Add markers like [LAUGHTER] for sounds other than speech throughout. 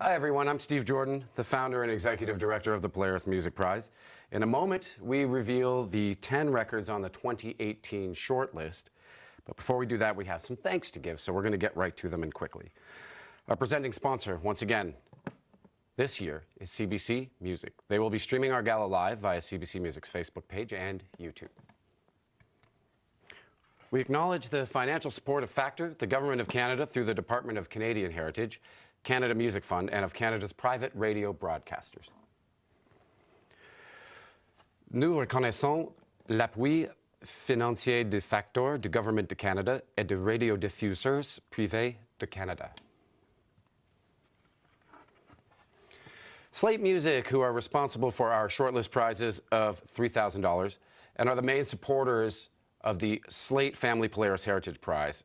Hi, everyone. I'm Steve Jordan, the founder and executive director of the Polaris Music Prize. In a moment, we reveal the 10 records on the 2018 shortlist. But before we do that, we have some thanks to give, so we're going to get right to them and quickly. Our presenting sponsor, once again, this year is CBC Music. They will be streaming our gala live via CBC Music's Facebook page and YouTube. We acknowledge the financial support of Factor, the Government of Canada through the Department of Canadian Heritage, Canada Music Fund, and of Canada's private radio broadcasters. Nous reconnaissons l'appui financier de Factor, du Gouvernement de Canada et de radiodiffuseurs privés de Canada. Slate Music, who are responsible for our shortlist prizes of $3,000 and are the main supporters of the Slate Family Polaris Heritage Prize,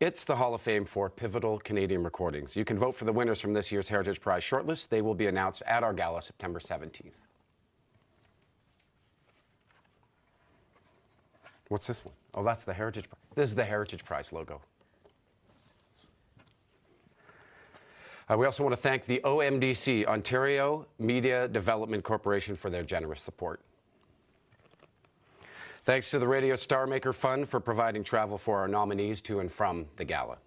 it's the Hall of Fame for pivotal Canadian recordings. You can vote for the winners from this year's Heritage Prize shortlist. They will be announced at our gala September 17th. What's this one? Oh, that's the Heritage Prize. This is the Heritage Prize logo. Uh, we also want to thank the OMDC, Ontario Media Development Corporation, for their generous support. Thanks to the Radio Star Maker Fund for providing travel for our nominees to and from the gala.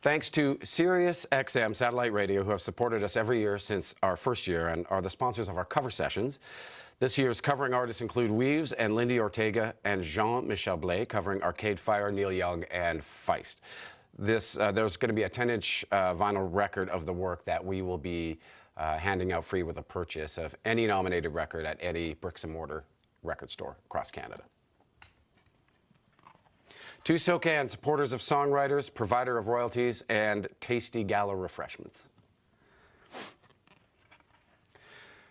Thanks to Sirius XM Satellite Radio, who have supported us every year since our first year and are the sponsors of our cover sessions. This year's covering artists include Weaves and Lindi Ortega and Jean-Michel Blais, covering Arcade Fire, Neil Young, and Feist. This, uh, there's going to be a 10-inch uh, vinyl record of the work that we will be uh, handing out free with a purchase of any nominated record at any bricks and mortar record store across Canada. To SOCAN, supporters of songwriters, provider of royalties, and tasty gala refreshments.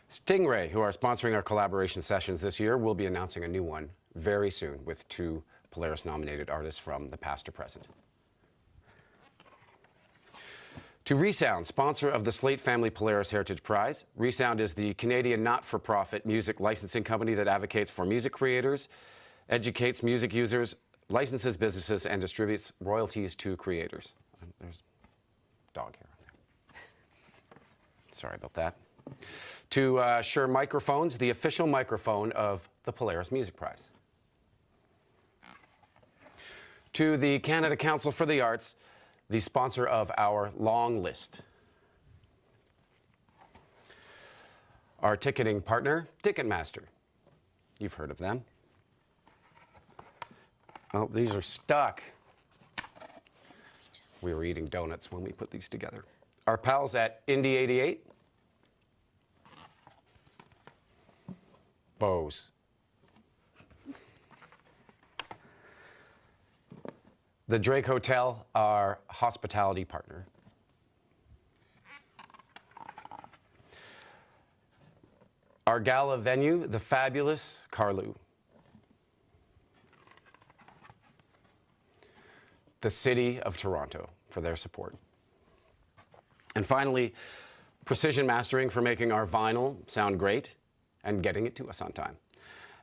Stingray, who are sponsoring our collaboration sessions this year, will be announcing a new one very soon with two Polaris nominated artists from the past or present. To Resound, sponsor of the Slate Family Polaris Heritage Prize. Resound is the Canadian not for profit music licensing company that advocates for music creators, educates music users, licenses businesses, and distributes royalties to creators. Um, there's dog hair on there. Sorry about that. To uh, Shure Microphones, the official microphone of the Polaris Music Prize. To the Canada Council for the Arts, the sponsor of our long list. Our ticketing partner, Ticketmaster. You've heard of them. Oh, these are stuck. We were eating donuts when we put these together. Our pals at Indie 88. Bose. The Drake Hotel, our hospitality partner. Our gala venue, the fabulous Carlu. The City of Toronto for their support. And finally, Precision Mastering for making our vinyl sound great and getting it to us on time.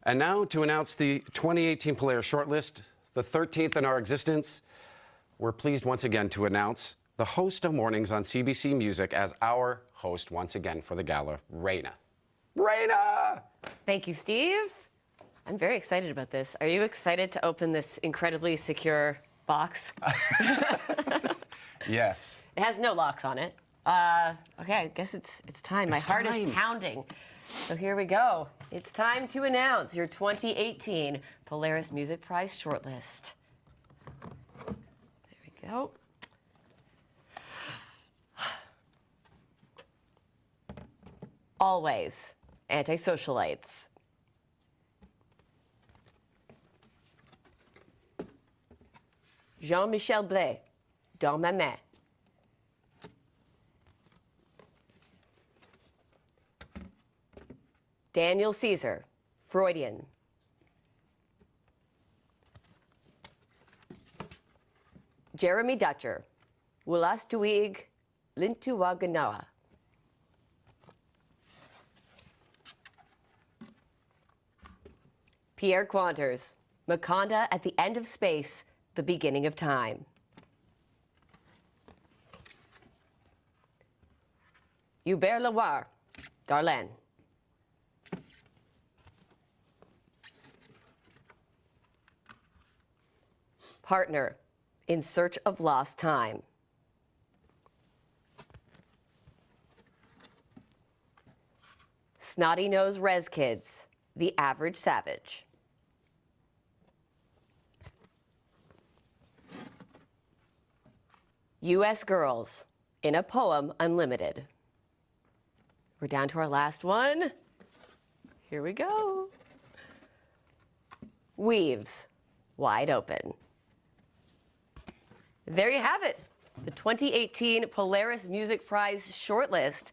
And now to announce the 2018 Polaris shortlist, the 13th in our existence, we're pleased once again to announce the host of mornings on CBC Music as our host once again for the gala, Raina. Raina! Thank you, Steve. I'm very excited about this. Are you excited to open this incredibly secure box? [LAUGHS] yes. It has no locks on it. Uh, okay, I guess it's it's time. It's My heart time. is pounding. So here we go. It's time to announce your 2018 Polaris Music Prize shortlist. There we go. Alvvays Antisocialites. Jean-Michel Blais, dans ma main. Daniel Caesar, Freudian. Jeremy Dutcher, Wulas Tuig, Lintuwakonawa. Pierre Kwenders, MAKANDA at the end of space, the beginning of time. Hubert Lenoir, Darlène. Partner, In Search of Lost Time. Snotty Nose Rez Kids, The Average Savage. U.S. Girls, in a Poem Unlimited. We're down to our last one. Here we go. Weaves, wide open. There you have it. The 2018 Polaris Music Prize shortlist.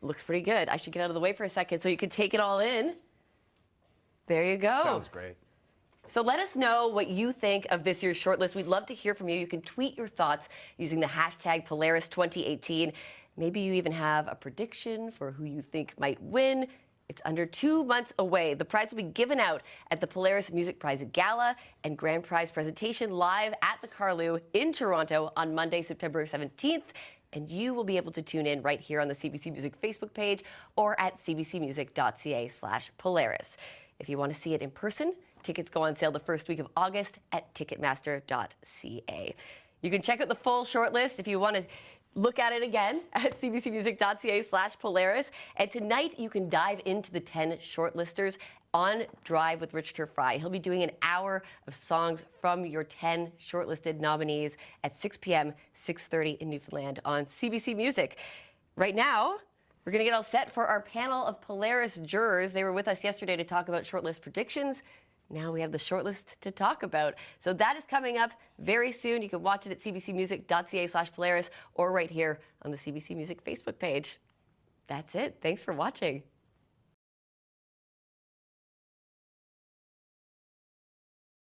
Looks pretty good. I should get out of the way for a second so you can take it all in. There you go. Sounds great. So let us know what you think of this year's shortlist. We'd love to hear from you. You can tweet your thoughts using the hashtag Polaris2018. Maybe you even have a prediction for who you think might win. It's under two months away. The prize will be given out at the Polaris Music Prize Gala and Grand Prize presentation live at the Carlu in Toronto on Monday, September 17th. And you will be able to tune in right here on the CBC Music Facebook page or at cbcmusic.ca slash Polaris. If you want to see it in person, tickets go on sale the first week of August at ticketmaster.ca. You can check out the full shortlist if you want to look at it again [LAUGHS] at cbcmusic.ca slash Polaris. And tonight you can dive into the 10 shortlisters on Drive with Rich Terfry. He'll be doing an hour of songs from your 10 shortlisted nominees at 6 p.m., 6.30 in Newfoundland on CBC Music. Right now, we're going to get all set for our panel of Polaris jurors. They were with us yesterday to talk about shortlist predictions. Now we have the shortlist to talk about. So that is coming up very soon. You can watch it at cbcmusic.ca slash Polaris or right here on the CBC Music Facebook page. That's it. Thanks for watching.